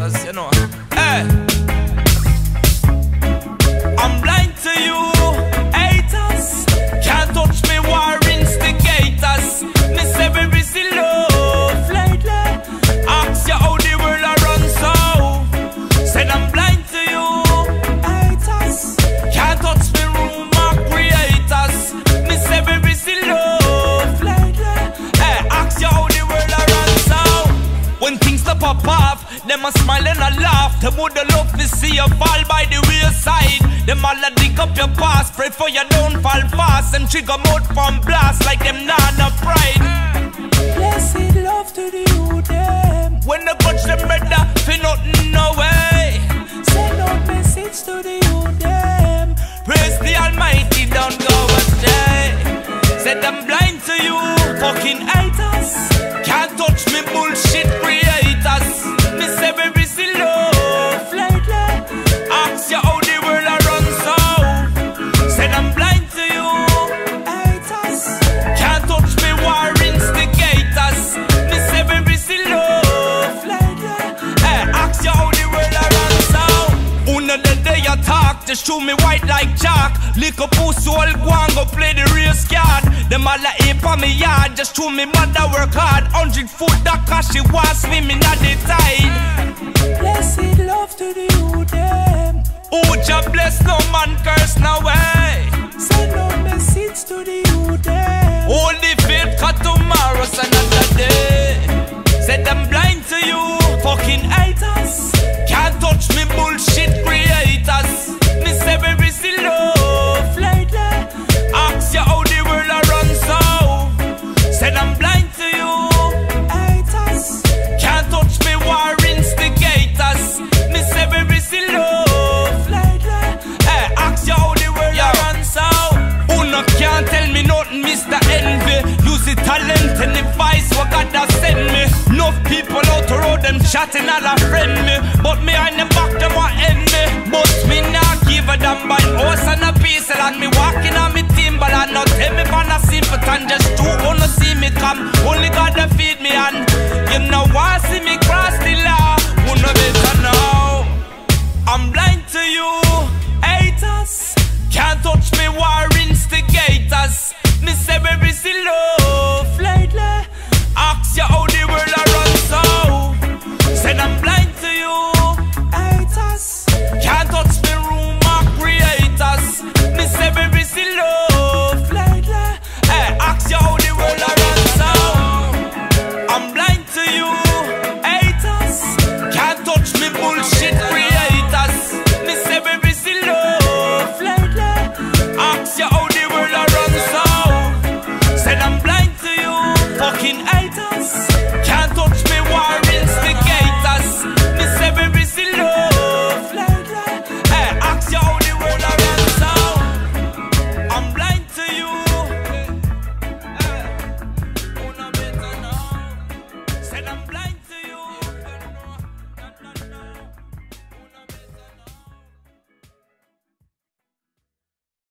fazendo them a smile and a laugh. Them woulda love to see you fall by the wayside. Them all a dig up your past, pray for you don't fall fast. And trigger mode from blast like them no pride. Blessed love to the youth them. When the coach them better, just me white like chalk. Lick up pussy, all go and go play the race card. Them all a ape on me yard, just show me mother work hard. Hundred foot that cause she was swimming at the tide. Blessed love to the youth them. Oh, Jah bless no man talent and the vice what God has sent me. Enough people out the road, them chatting all a friend me. But me on the back, them want end me. But me not give a damn by horse and a piece. And me walking on me timber and not tell me for a simpleton. Just two wanna see me come. Only God to feed me and you know why see me